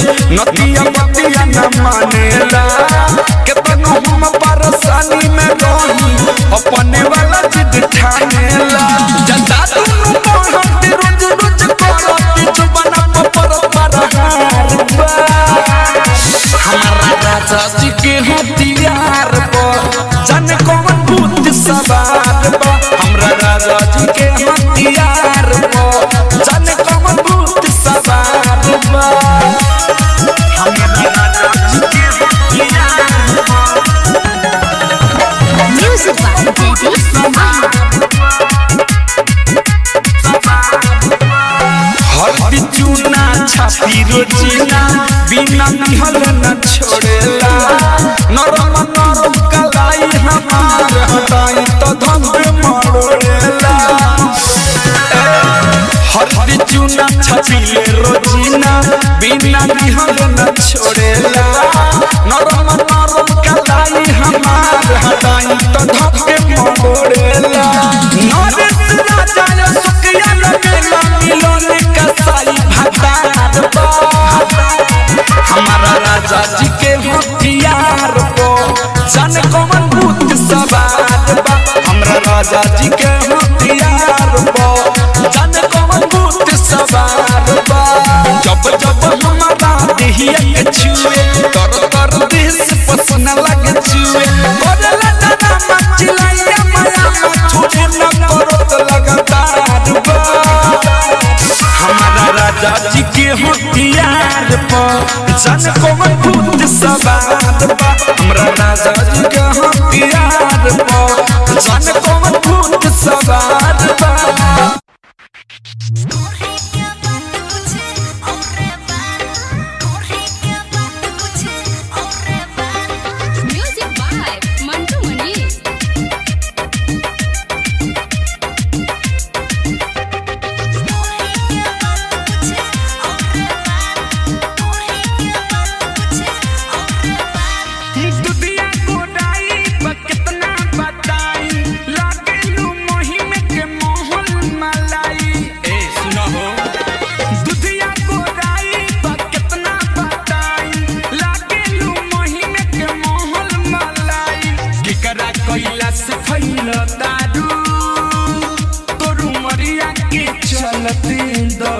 अरजी नदिया न मानेला। केतनो हम परेशानी में रही अपने वाला जिद ठानेला। बिना निहल न छोड़ेला नरम नरम कलाई हमार हटाई तो धंधे मरोड़ेला ए, हर चूना छाती रोजीना बिना निहल न छोड़ेला नरम नरम कलाई हमार हटाई तो धंधे मरोड़ेला हमारा राजा जी के हथियार को जान कौन भूत सवार बा। हमरा राजा जी के हथियार को जान कौन भूत सवार बा। जब जब हमारा देहिया के छुए तर तर देह से लगे छुए। करला ना मचिलाया माया छोड़े न करत लगातार बा। हमारा राजा जी के हथियार पर जान कौन भूत सवार बा हमरा राजा जी के पिया tinta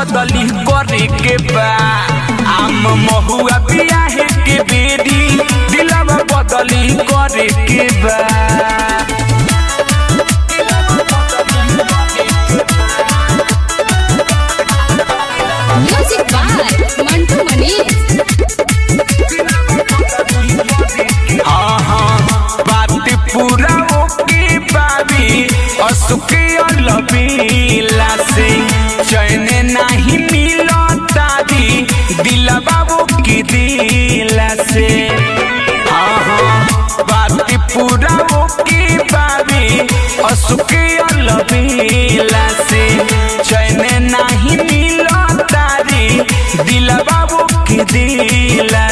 बदली करे के बा। आम महुआ बियाही के बिहरी दिलवा बदली करे के बा। म्यूज़िक बाय मंटू मनी हाँ हाँ बात पूरा ओके बाबी असुके अलबीला से चैन दिला बाबू की दिला से। हाँ हाँ बात पूरा ओके बाबी असुकी अलबीला से चैन नहीं मिलो तारी दिला बाबू की दिला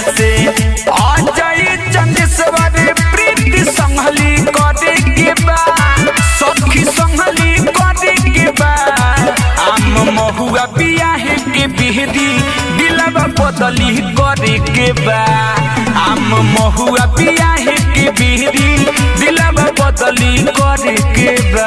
महुआ बियाह के बिहरी दिलवा बदली करे के बा। आम महुआ बियाह के बिहरी दिलवा बदली करे के बा।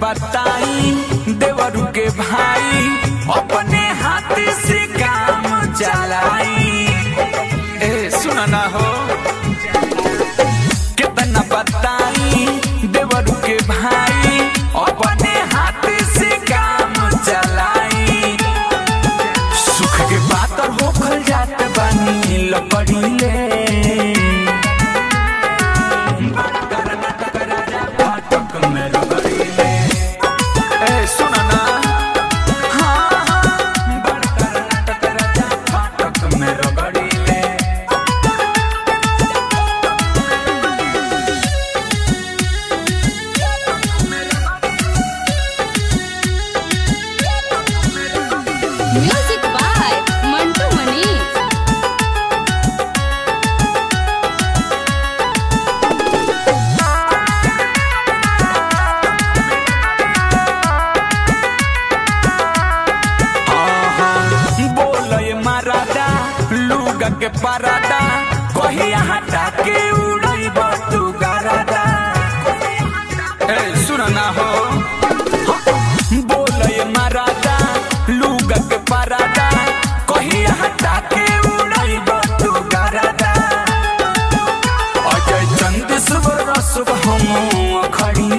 बताई, देवर के भाई, अपने हाथ से काम चलाई। ए, सुना ना हो? कितना बताई, देवर के भाई, अपने हाथ से काम चलाई। सुख के बात हो खल जात बनी लपड़ी ले। के परादा कहिया हटा के उड़ब तू गरदा ए, सुन ना हो। ये मरादा लूग के परादा कहिया हटा के उड़ब तू गरदा अजय चंद सुबह सुबह हम खड़ी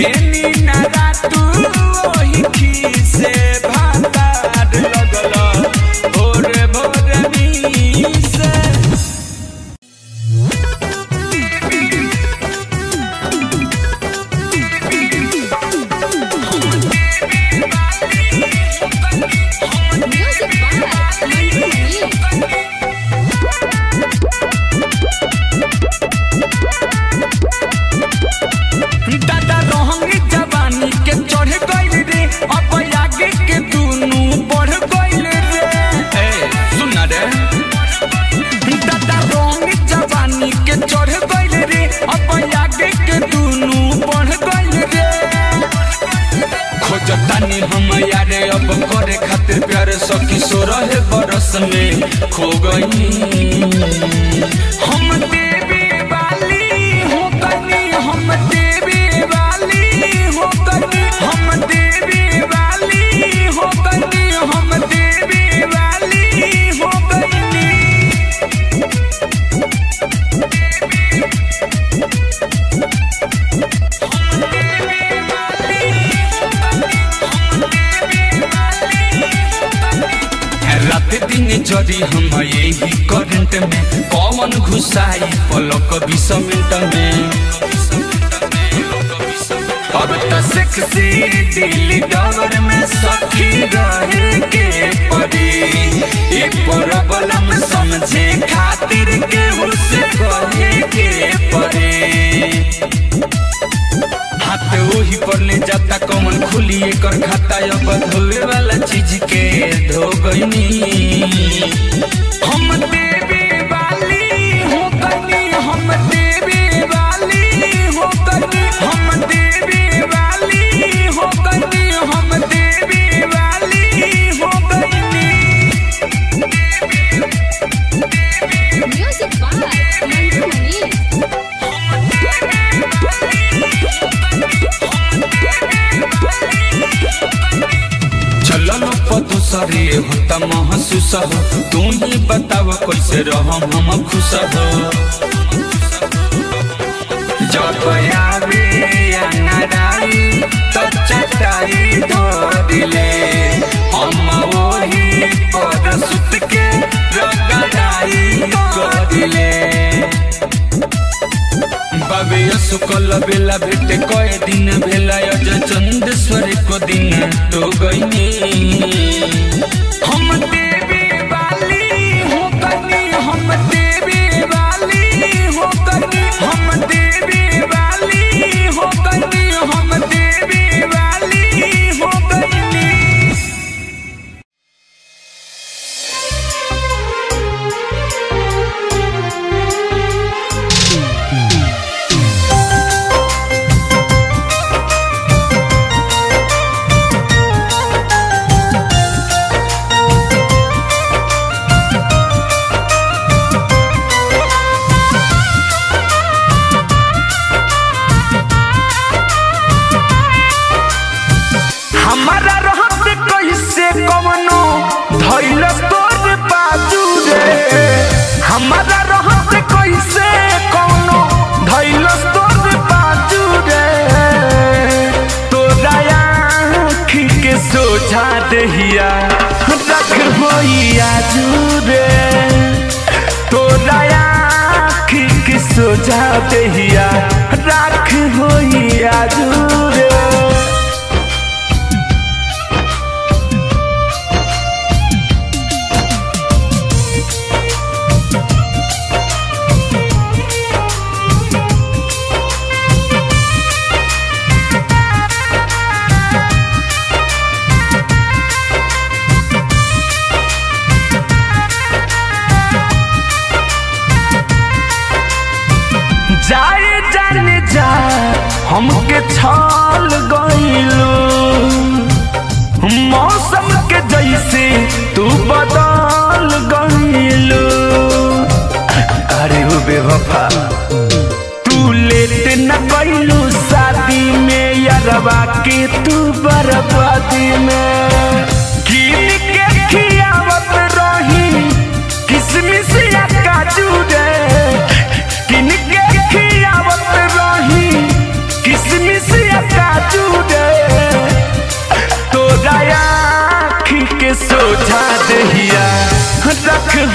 Yeah. साई पलक बीस मिनट में अब तो सेक्सी दिल्ली डॉलर में सखी रहे के पड़ी ये प्रॉब्लम समझे खातिर के उसे कहे के पड़े हाथ वही पर ले जाता कमन खुली कर खाता। अब धोए वाला चीज़ के धो गई हम देवी वाली हम देवी वाली हो हम देवी वाली सुकल बेला भेटे कए दिन भेला अज चंदेश्वर को दिन तो गईनी। हम देवी वाली हो कनी हम देवी वाली हो कनी हम देवी वाली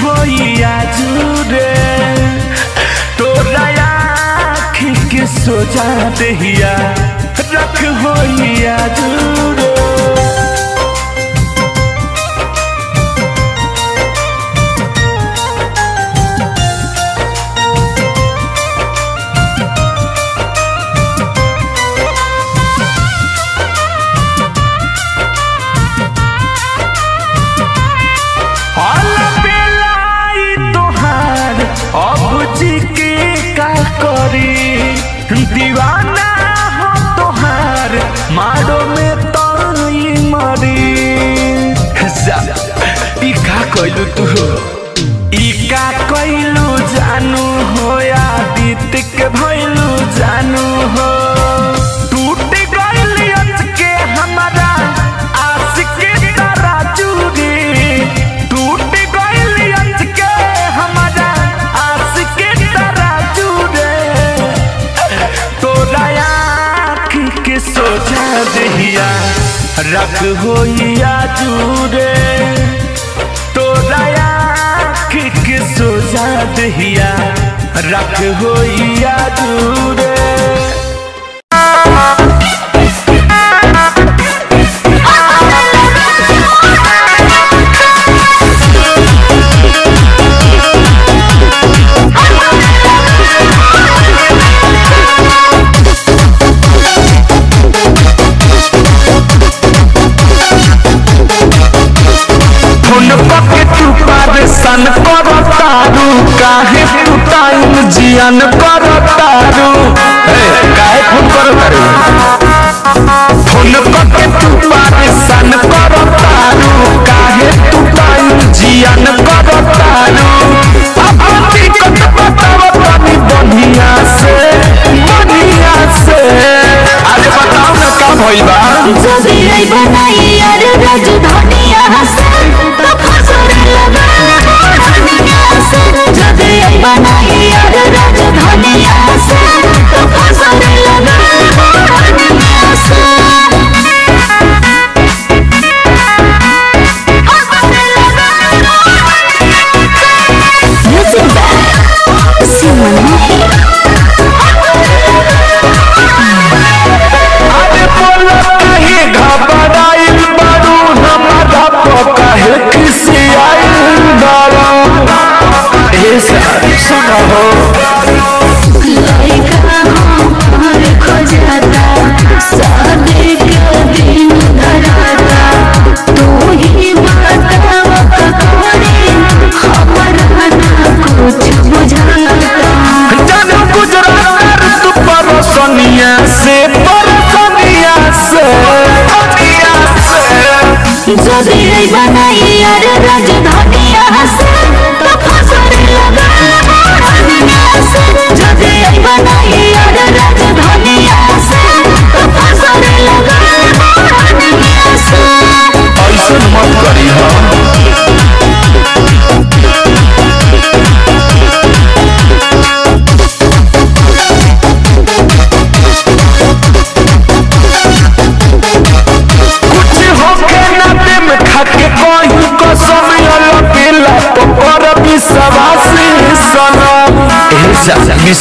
होइया तोरा आँख के सोजा रख होइया कैलू तू हो ई कैलू जानू हो। आदित्य के भैलू जानू हो के हमारा आशिक के हमारा, आशिक का राजूरे तोरा आँख के सोचा दिया रख हो या जूरे के सोजा दहिया रख हो या काहे पुताइन जियान करतारू ए काहे खून करतारू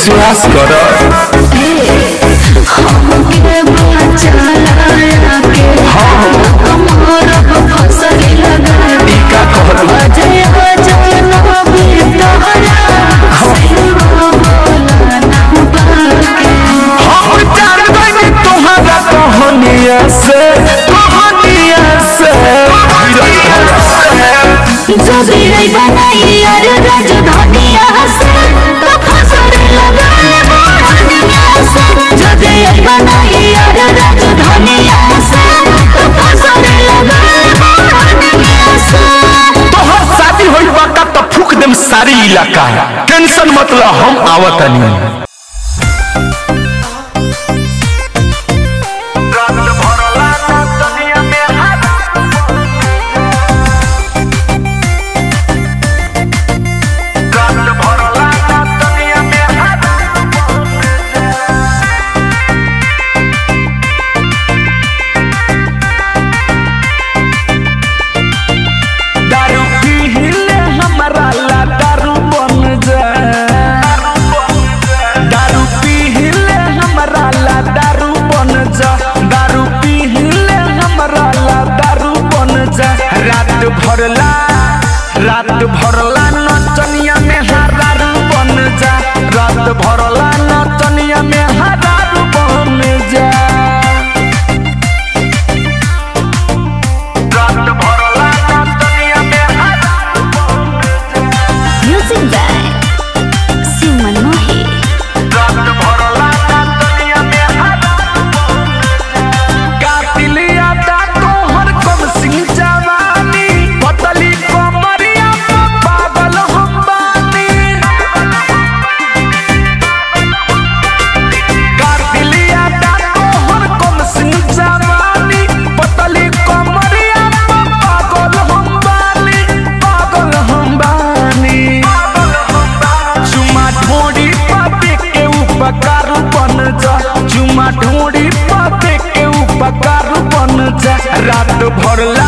Sivas got up टेंशन मतलब हम आवत नहीं भरल भरला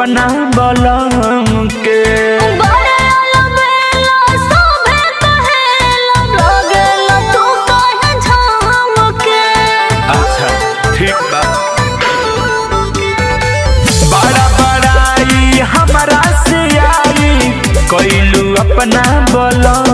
से बलम के अपना बलम के